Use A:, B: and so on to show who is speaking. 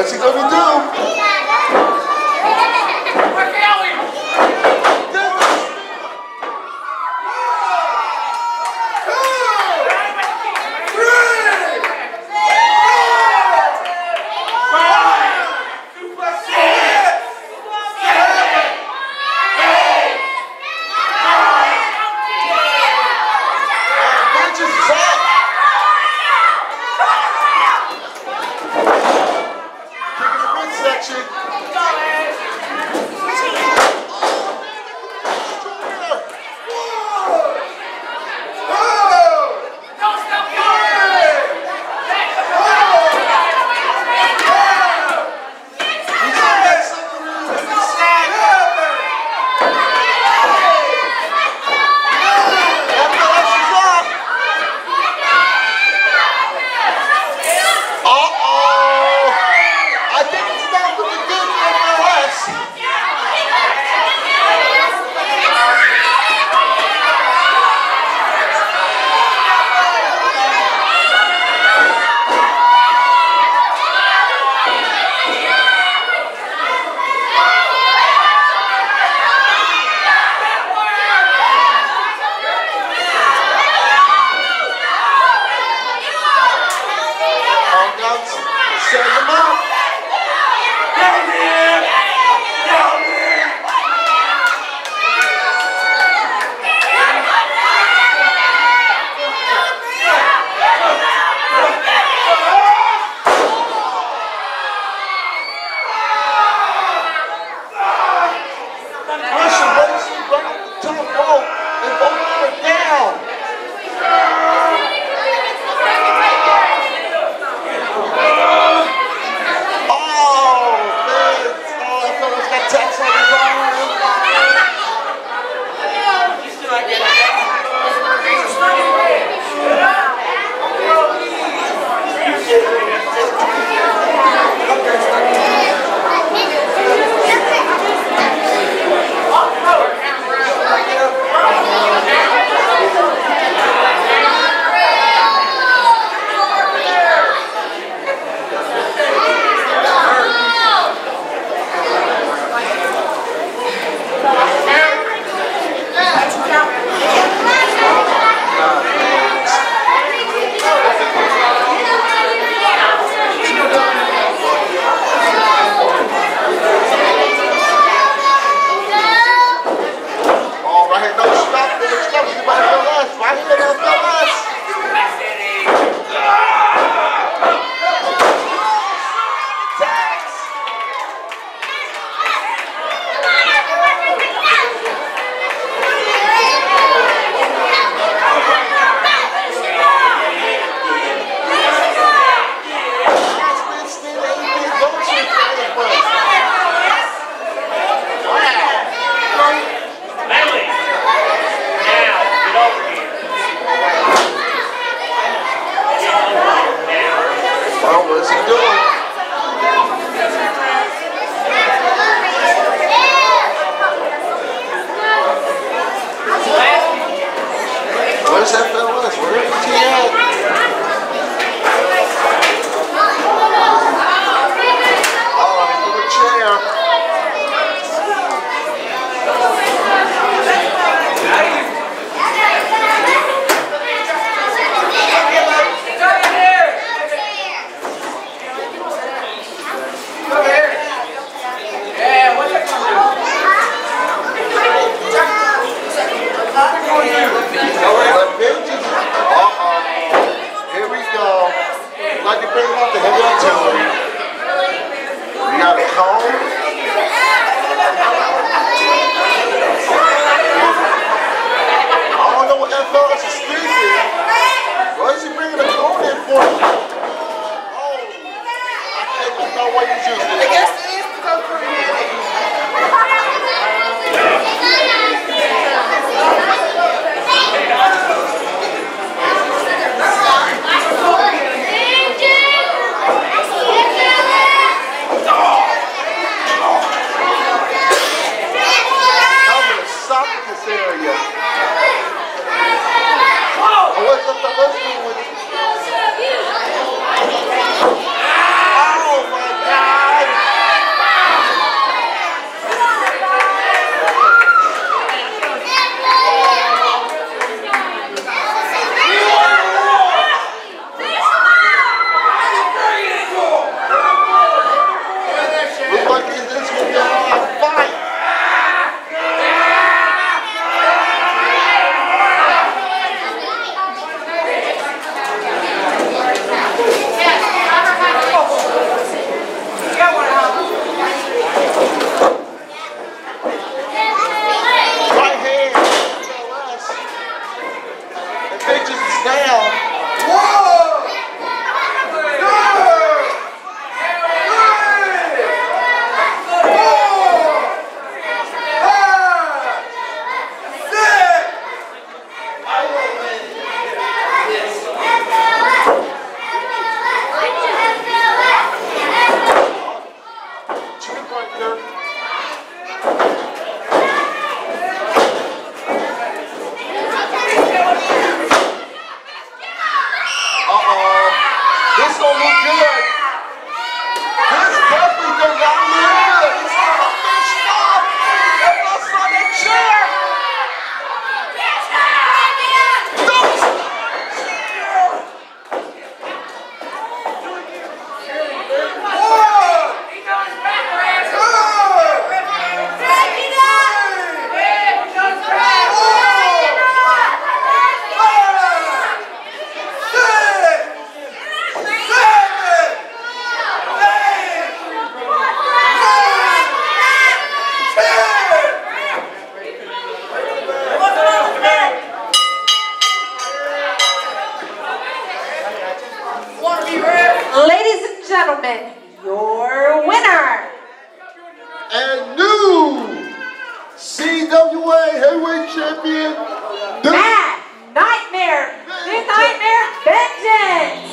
A: What you gonna do? heavyweight, heavyweight champion.
B: Matt Nightmare, New Nightmare Vengeance.